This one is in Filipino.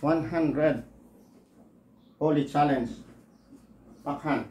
100 holy challenge backhand